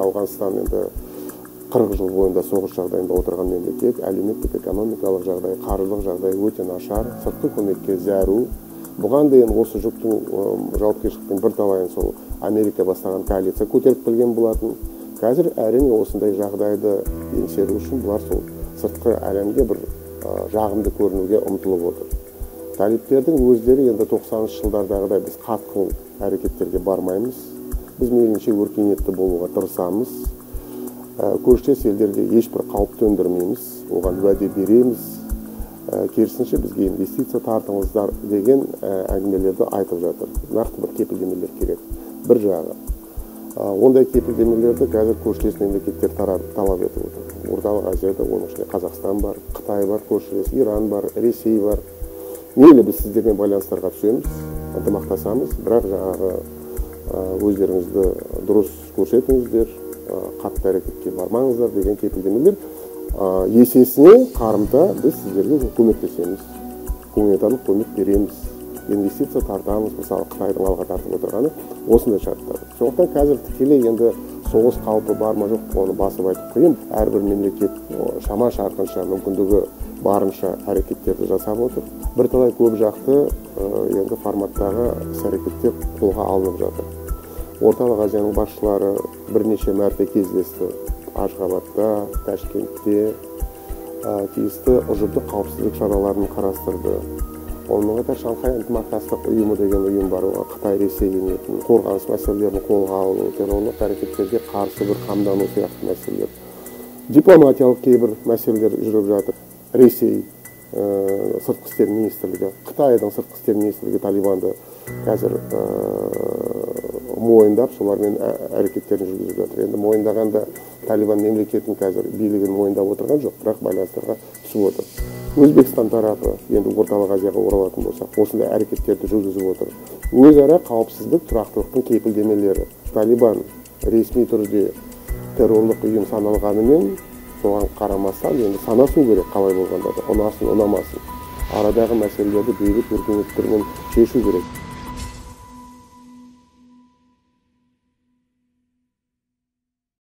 ауғанстан енді қырық жыл бойында соғыс жағдайында отырған мемлекет әлеуметтік экономикалық жағдай қаржылық жағдай өте нашар. Сыртқы көмекке зәру. Бұған дейін осы жүктің жауапкершіліктің бірталайын сол америка бастаған коалиция көтеріп келген болатын. Қазір әрине осындай жағдайды еңсеру үшін бұлар сол сыртқы әлемге бір жағымды көрінуге ұмтылып отыр. Талибтердің өздері енді тоқсаныншы жылдардағыдай біз қатқыл әрекеттерге бармаймыз. Біз мейлінше өркениетті болуға тырысамыз. Көршілес елдерге ешбір қауіп төндірмейміз. Оған уәде береміз. Керісінше бізге инвестиция тартыңыздар деген әңгімелерді айтып жатыр. Нақты бір кепілдемелер керек. Бір жағы. Ондай кепілдемелерді қазір көршілес мемлекеттер талап етіп отыр. Орталық азияда оның ішінде қазақстан бар қытай бар көршілес иран бар ресей бар. Мейлі біз сіздермен байланыстарға түсеміз ынтымақтасамыз. Бірақ жаңағы өздеріңізді дұрыс көрсетіңіздер қатты әрекетке бармаңыздар деген кепілдемелер есесіне қарымта біз сіздерге көмектесеміз гуманитарлық көмек береміз инвестиция тартамыз мысалы қытайдың алға тартып отырғаны осындай шарттар. Сондықтан қазір тікелей енді соғыс қаупі бар ма жоқ оны басып айтып қиын әрбір мемлекет шама шарқынша мүмкіндігі барынша әрекеттерді жасап отыр. Бірталай көп жақты енді форматтағы іс әрекеттер қолға алынып жатыр. Орталық азияның басшылары бірнеше мәрте кездесті. Ашғабадта ташкентте тиісті ұжымдық қауіпсіздік шараларын қарастырды. Онымен қатар шанхай ынтымақтастық ұйымы деген ұйым бар оған қытай ресей енетін қорғаныс мәселелерін қолға алу террорлық әрекеттерге қарсы бір қамдану сияқты мәселелер. Дипломатиялық кейбір мәселелер жүріп жатыр. Ресей ә, сыртқы істер министрлігі қытайдың сыртқы істер министрлігі талибанды қазір мойындап солармен әрекеттерін жүргізіп жатыр. Енді мойындағанда талибан мемлекетінің қазір билігін мойындап отырған жоқ бірақ байланыстарға түсіп отыр. Өзбекстан тарапы енді орталық азияға оралатын болсақ осындай әрекеттерді жүргізіп отыр. Өзара қауіпсіздік тұрақтылықтың кепілдемелері. Талибан ресми түрде террорлық ұйым саналғанымен соған қарамастан енді санасу керек қалай болғанда да ұнасын ұнамасын. Арадағы мәселелерді бейбіт өркениеттермен шешу керек.